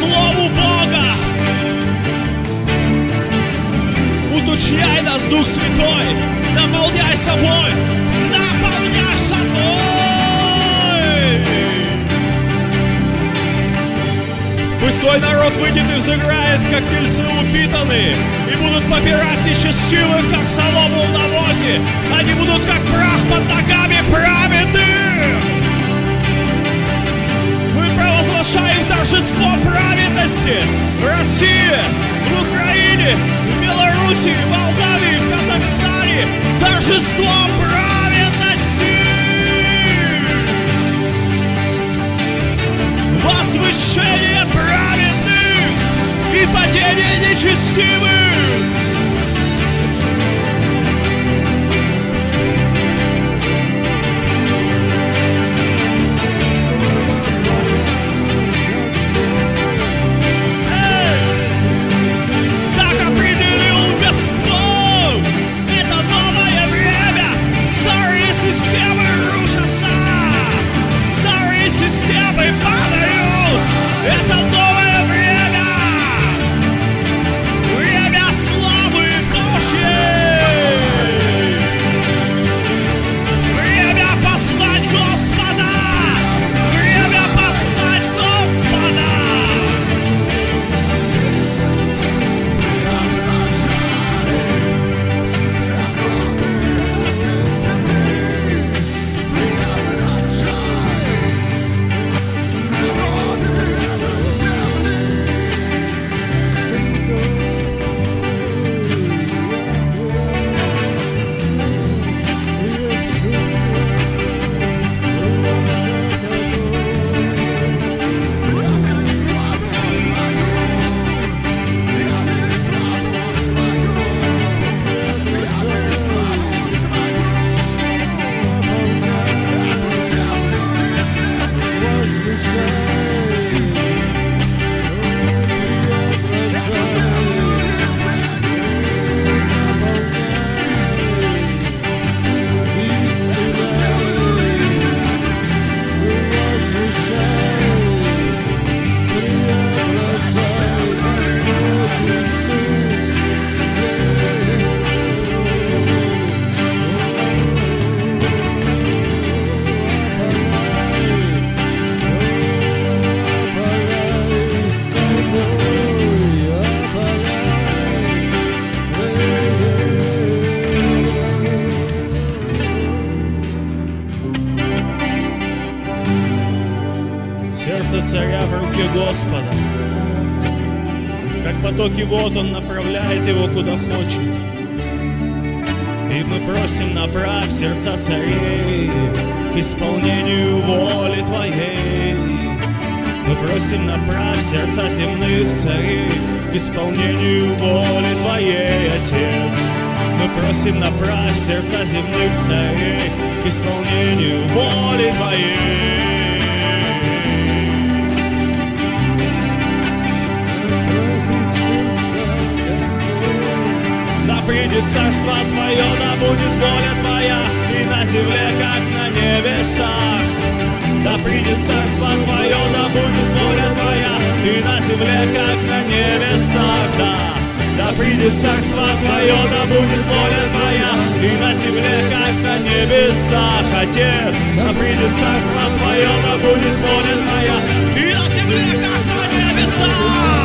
Слову Бога. Уточняй нас, Дух Святой, наполняй собой, наполняй собой. Пусть твой народ выйдет и взыграет, как тельцы упитанные, и будут попирать нечестивых, как солому в навозе. Они будут, как прах под ногами праведных. Падение нечестивых! Сердце царя в руке Господа. Как потоки вод он направляет его куда хочет. И мы просим, направь сердца царей к исполнению воли Твоей. Мы просим, направь сердца земных царей к исполнению воли Твоей, Отец. Мы просим, направь сердца земных царей к исполнению воли Твоей. Придет царство Твое, да будет воля Твоя и на земле, как на небесах. Да придет царство Твое, да будет воля Твоя и на земле, как на небесах. Да, да придет царство Твое, да будет воля Твоя и на земле, как на небесах. Отец, да придет царство Твое, да будет воля Твоя и на земле, как на небесах.